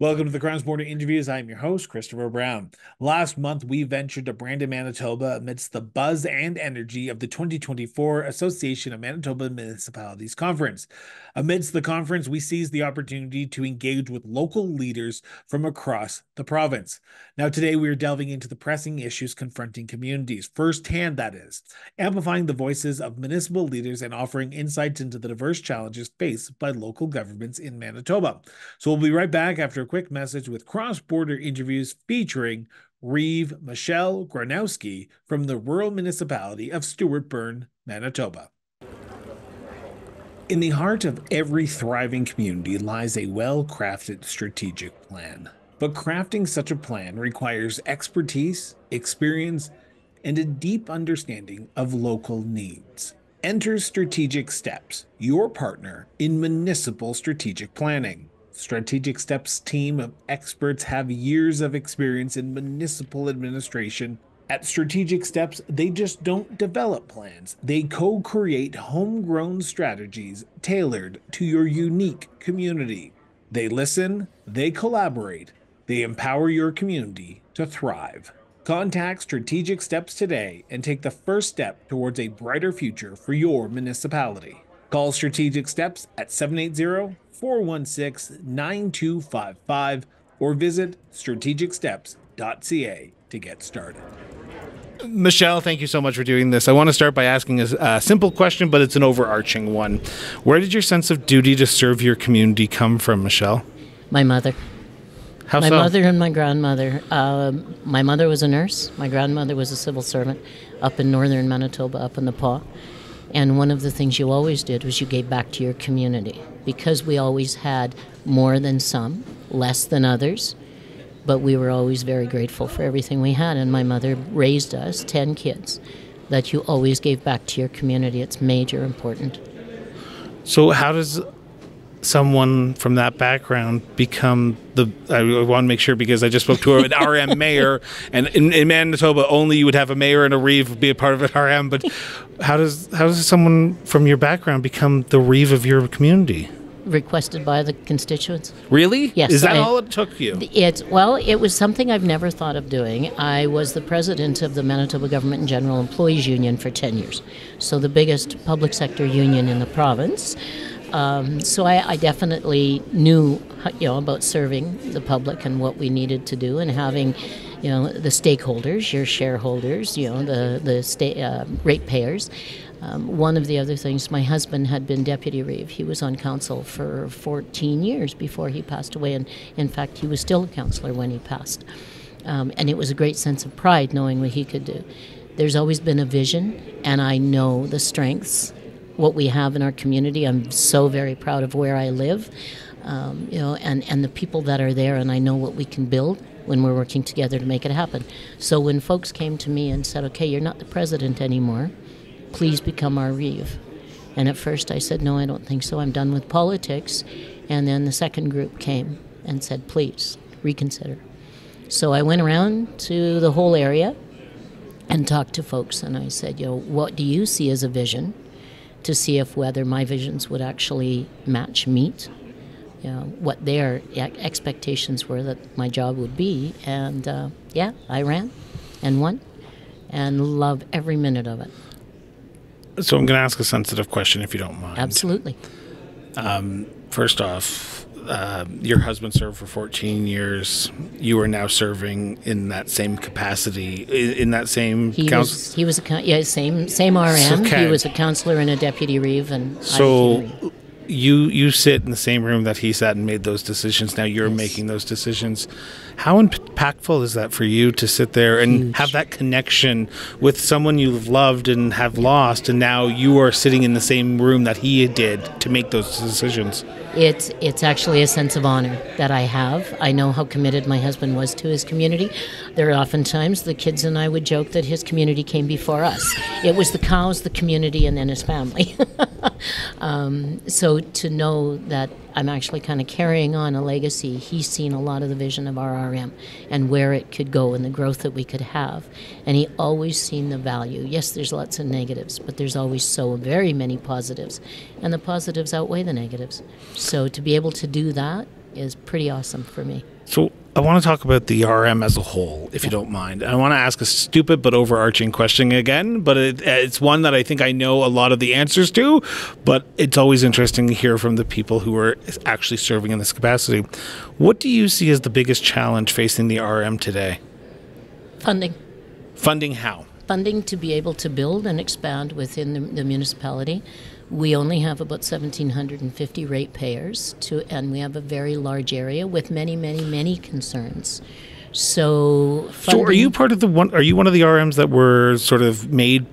Welcome to the Cross Border Interviews. I'm your host, Christopher Brown. Last month, we ventured to Brandon, Manitoba amidst the buzz and energy of the 2024 Association of Manitoba Municipalities Conference. Amidst the conference, we seized the opportunity to engage with local leaders from across the province. Now, today, we are delving into the pressing issues confronting communities, firsthand, that is, amplifying the voices of municipal leaders and offering insights into the diverse challenges faced by local governments in Manitoba. So, we'll be right back after quick message with cross border interviews featuring Reeve Michelle Gawronsky from the rural municipality of Stuartburn, Manitoba. In the heart of every thriving community lies a well crafted strategic plan. But crafting such a plan requires expertise, experience, and a deep understanding of local needs. Enter Strategic Steps, your partner in municipal strategic planning. Strategic Steps team of experts have years of experience in municipal administration. At Strategic Steps, they just don't develop plans. They co create homegrown strategies tailored to your unique community. They listen, they collaborate, they empower your community to thrive. Contact Strategic Steps today and take the first step towards a brighter future for your municipality. Call Strategic Steps at 780 416 9255 or visit strategicsteps.ca to get started. Michelle, thank you so much for doing this. I want to start by asking a, a, simple question, but it's an overarching one. Where did your sense of duty to serve your community come from, Michelle? My mother. How my so? mother and my grandmother. Uh, my mother was a nurse. My grandmother was a civil servant up in northern Manitoba, up in the Pas. And one of the things you always did was you gave back to your community because we always had more than some, less than others, but we were always very grateful for everything we had. And my mother raised us, 10 kids, that you always gave back to your community. It's major important. So, how does someone from that background become the I want to make sure because I just spoke to an RM mayor and in, in, Manitoba only you would have a mayor and a reeve be a part of an RM but how does how does someone from your background become the reeve of your community? Requested by the constituents? Really? Yes is that I, all it took you? it's well it was something I've never thought of doing. I was the president of the Manitoba Government and General Employees Union for 10 years. So the biggest public sector union in the province um, so I, I, definitely knew, you know, about serving the public and what we needed to do, and having, you know, the stakeholders, your shareholders, you know, the the state uh, ratepayers. Um, one of the other things, my husband had been deputy reeve. He was on council for 14 years before he passed away, and in fact, he was still a councillor when he passed. Um, and it was a great sense of pride knowing what he could do. There's always been a vision, and I know the strengths what we have in our community. I'm so very proud of where I live, um, you know, and, and the people that are there, and I know what we can build when we're working together to make it happen. So when folks came to me and said, okay, you're not the president anymore, please become our Reeve. And at first I said, no, I don't think so. I'm done with politics. And then the second group came and said, please reconsider. So I went around to the whole area and talked to folks, and I said, you know, what do you see as a vision? To see if whether my visions would actually match meet you know, what their expectations were that my job would be. And uh, yeah, I ran and won and love every minute of it. So I'm going to ask a sensitive question if you don't mind. Absolutely. Um, first off, uh, your husband served for 14 years. You are now serving in that same capacity, in, in that same he council. Was, he was a yeah, same same RM. Okay. He was a councillor and a deputy reeve, and so you you sit in the same room that he sat and made those decisions. Now you're yes. making those decisions. How impactful is that for you to sit there and Huge. have that connection with someone you've loved and have lost, and now you are sitting in the same room that he did to make those decisions? It's it's actually a sense of honor that I have. I know how committed my husband was to his community. There are oftentimes the kids and I would joke that his community came before us. It was the cows, the community, and then his family. um, so to know that I'm actually kind of carrying on a legacy. He's seen a lot of the vision of RRM and where it could go and the growth that we could have. And he always seen the value. Yes, there's lots of negatives, but there's always so very many positives. And the positives outweigh the negatives. So to be able to do that is pretty awesome for me. So I want to talk about the RM as a whole, if you don't mind. I want to ask a stupid but overarching question again, but it, it's one that I think I know a lot of the answers to, but it's always interesting to hear from the people who are actually serving in this capacity. What do you see as the biggest challenge facing the RM today? Funding. Funding how? Funding to be able to build and expand within the, the municipality. We only have about 1,750 ratepayers, to, and we have a very large area with many, many, many concerns. So, so are you part of the one? Are you one of the RMs that were sort of made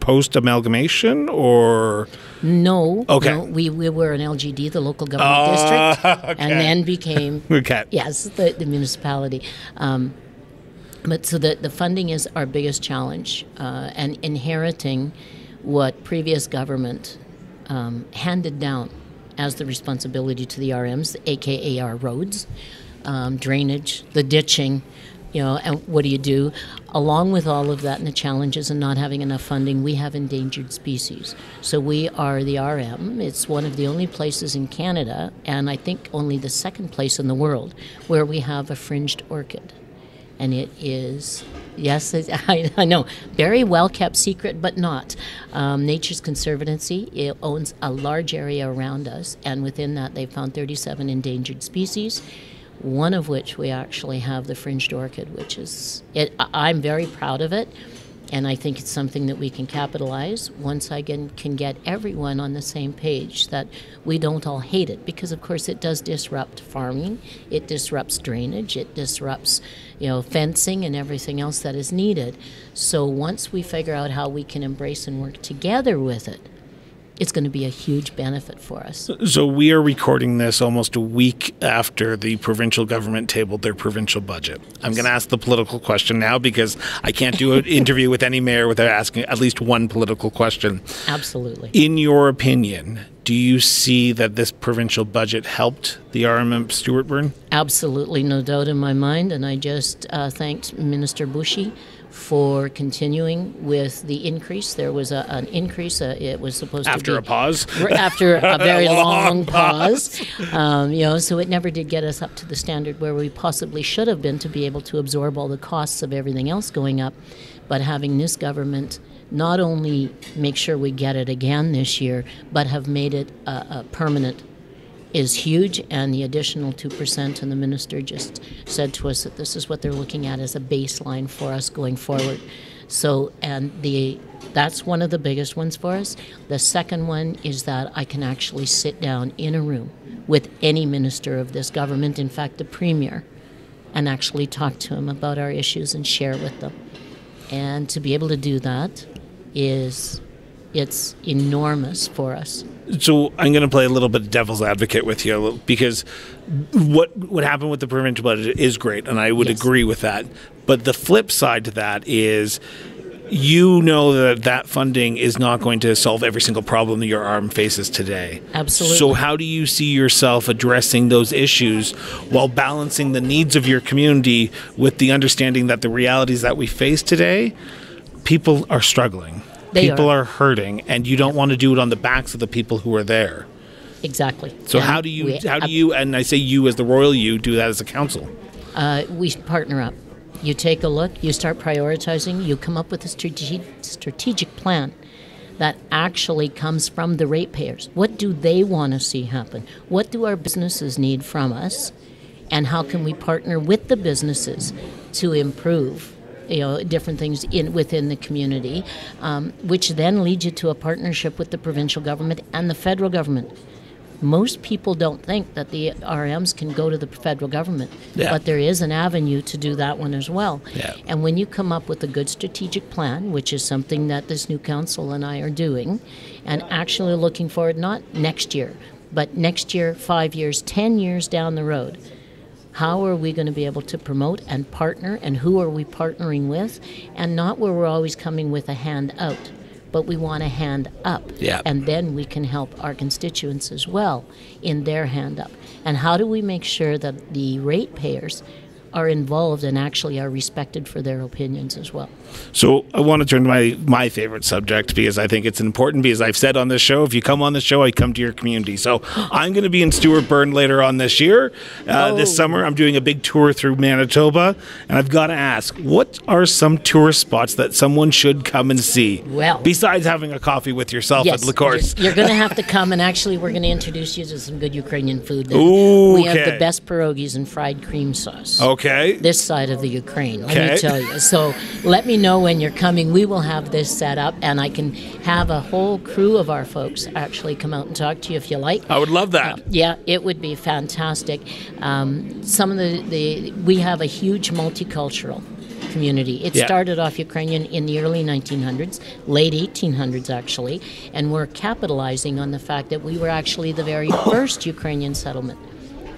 post amalgamation, or no? Okay, no, we we were an LGD, the local government uh, district, okay. and then became okay. Yes, the, the municipality. Um, but so the the funding is our biggest challenge, uh, and inheriting what previous government um, handed down as the responsibility to the RMs, aka our roads, um, drainage, the ditching, you know, and what do you do? Along with all of that and the challenges and not having enough funding, we have endangered species. So we are the RM. It's one of the only places in Canada, and I think only the second place in the world, where we have a fringed orchid and it is yes I, I know very well kept secret but not. Um, nature's conservancy it owns a large area around us and within that they found 37 endangered species one of which we actually have the fringed orchid which is it, i'm very proud of it and I think it's something that we can capitalize once I can, can get everyone on the same page that we don't all hate it because of course it does disrupt farming, it disrupts drainage, it disrupts you know fencing and everything else that is needed. So once we figure out how we can embrace and work together with it, it's going to be a huge benefit for us. So we are recording this almost a week after the provincial government tabled their provincial budget. I'm going to ask the political question now because I can't do an interview with any mayor without asking at least one political question. Absolutely. In your opinion, do you see that this provincial budget helped the RMM Stuartburn? Absolutely, no doubt in my mind. And I just uh, thanked Minister Bushie for continuing with the increase. There was a, an increase. Uh, it was supposed after to be, a pause. After a very a long, long, pause, um, you know, so it never did get us up to the standard where we possibly should have been to be able to absorb all the costs of everything else going up. But having this government not only make sure we get it again this year, but have made it a, a permanent is huge, and the additional 2%, and the minister just said to us that this is what they're looking at as a baseline for us going forward. So, and the that's one of the biggest ones for us. The second one is that I can actually sit down in a room with any minister of this government, in fact, the premier, and actually talk to him about our issues and share with them. And to be able to do that is it's enormous for us. So I'm going to play a little bit of devil's advocate with you because what what happened with the provincial budget is great, and I would yes. agree with that. But the flip side to that is you know that that funding is not going to solve every single problem that your arm faces today. Absolutely. So, how do you see yourself addressing those issues while balancing the needs of your community with the understanding that the realities that we face today, people are struggling? They people are. are hurting, and you don't want to do it on the backs of the people who are there. Exactly. So how do you we, how do you and I say you as the royal you do that as a council? Uh, we partner up. You take a look. You start prioritizing. You come up with a strategic strategic plan that actually comes from the ratepayers. What do they want to see happen? What do our businesses need from us? And how can we partner with the businesses to improve you know different things in within the community, um, which then leads you to a partnership with the provincial government and the federal government. Most people don't think that the RMs can go to the federal government, yeah. but there is an avenue to do that one as well. Yeah. And when you come up with a good strategic plan, which is something that this new council and I are doing, and actually looking forward not next year, but next year, five years, ten years down the road, how are we going to be able to promote and partner, and who are we partnering with? And not where we're always coming with a hand out, but we want a hand up. Yeah. And then we can help our constituents as well in their hand up. And how do we make sure that the ratepayers are involved and actually are respected for their opinions as well. So I want to turn to my my favorite subject because I think it's important because I've said on this show if you come on the show I come to your community. So I'm going to be in Stuartburn later on this year. Uh, oh. This summer I'm doing a big tour through Manitoba and I've got to ask what are some tourist spots that someone should come and see? Well, besides having a coffee with yourself yes, at La Course. You're, you're going to have to come and actually we're going to introduce you to some good Ukrainian food. Ooh, we have the best pierogies and fried cream sauce. Okay. This side of the Ukraine, let okay. me tell you. So let me know when you're coming. We will have this set up, and I can have a whole crew of our folks actually come out and talk to you if you like. I would love that. Uh, yeah, it would be fantastic. Um, some of the, the we have a huge multicultural community. It yeah. started off Ukrainian in the early 1900s, late 1800s actually, and we're capitalizing on the fact that we were actually the very first Ukrainian settlement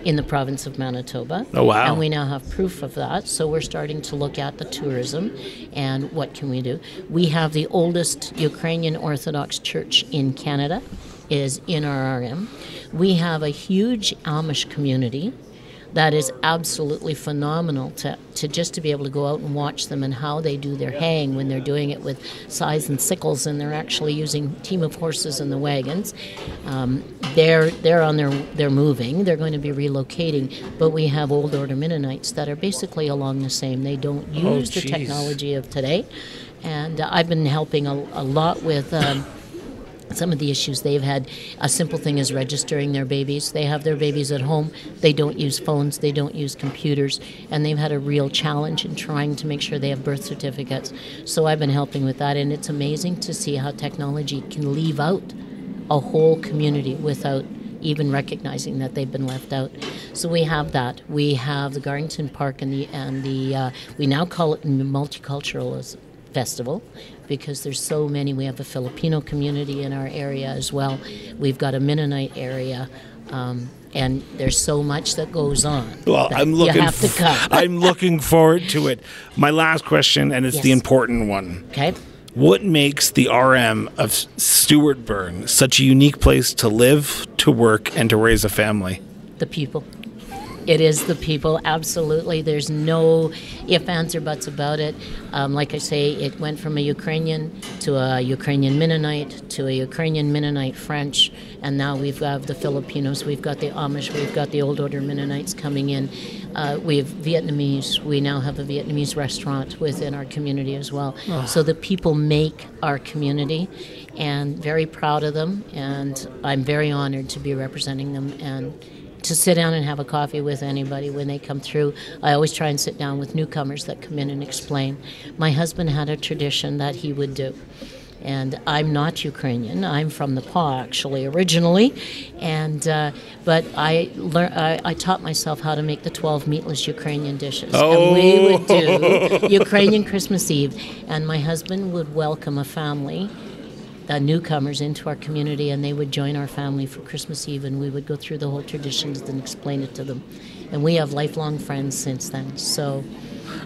in the province of Manitoba. Oh wow! And we now have proof of that. So we're starting to look at the tourism and what can we do. We have the oldest Ukrainian Orthodox church in Canada is in our RM. We have a huge Amish community that is absolutely phenomenal to, to just to be able to go out and watch them and how they do their haying when they're doing it with scythes and sickles and they're actually using team of horses in the wagons. Um, they're they're on their they're moving. They're going to be relocating, but we have old order Mennonites that are basically along the same. They don't oh, use oh, the technology of today, and uh, I've been helping a, a lot with. Um, some of the issues they've had. A simple thing is registering their babies. They have their babies at home. They don't use phones. They don't use computers, and they've had a real challenge in trying to make sure they have birth certificates. So I've been helping with that, and it's amazing to see how technology can leave out a whole community without even recognizing that they've been left out. So we have that. We have the Gardenton Park and the and the uh, we now call it multiculturalism festival because there's so many. We have a Filipino community in our area as well. We've got a Mennonite area. Um, and there's so much that goes on. Well, I'm looking. You have to come. I'm looking forward to it. My last question, and it's yes. the important one. Okay. What makes the RM of Stuartburn such a unique place to live, to work, and to raise a family? The people. It is the people, absolutely. There's no if, ands, or buts about it. Um, like I say, it went from a Ukrainian to a Ukrainian Mennonite to a Ukrainian Mennonite French, and now we've got the Filipinos, we've got the Amish, we've got the Old Order Mennonites coming in. Uh, we have Vietnamese. We now have a Vietnamese restaurant within our community as well. Oh. So the people make our community, and very proud of them. And I'm very honored to be representing them and to sit down and have a coffee with anybody when they come through. I always try and sit down with newcomers that come in and explain. My husband had a tradition that he would do. And I'm not Ukrainian. I'm from Nepal, actually, originally. And uh, but I, learned. I, I taught myself how to make the 12 meatless Ukrainian dishes. Oh. And we would do Ukrainian Christmas Eve. And my husband would welcome a family uh, newcomers into our community, and they would join our family for Christmas Eve, and we would go through the whole traditions and explain it to them. And we have lifelong friends since then. So.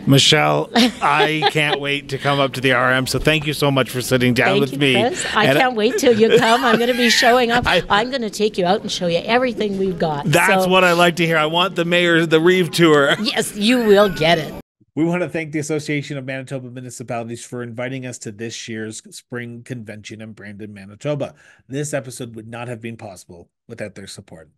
Michelle, I can't wait to come up to the RM. So thank you so much for sitting down thank with you, me. Chris. I and can't I, wait till you come. I'm going to be showing up. I, am going to take you out and show you everything we've got. That's so, what I like to hear. I want the mayor, the Reeve tour. Yes, you will get it. We want to thank the Association of Manitoba Municipalities for inviting us to this year's spring convention in Brandon, Manitoba. This episode would not have been possible without their support.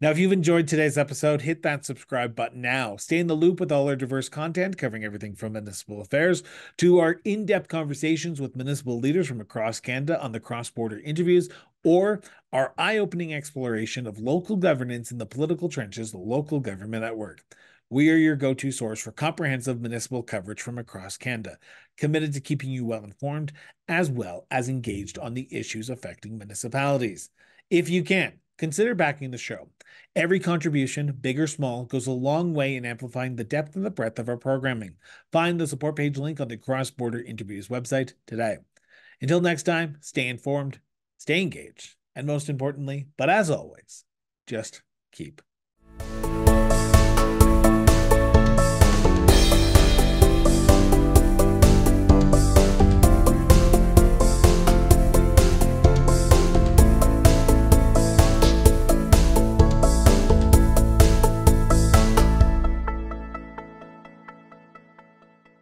Now, if you've enjoyed today's episode, hit that subscribe button now. Stay in the loop with all our diverse content covering everything from municipal affairs to our in depth conversations with municipal leaders from across Canada on the cross border interviews or our eye opening exploration of local governance in the political trenches, local government at work. We are your go to source for comprehensive municipal coverage from across Canada, committed to keeping you well informed as well as engaged on the issues affecting municipalities. If you can, consider backing the show. Every contribution, big or small, goes a long way in amplifying the depth and the breadth of our programming. Find the support page link on the Cross Border Interviews website today. Until next time, stay informed, stay engaged, and most importantly, but as always, just keep